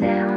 sound.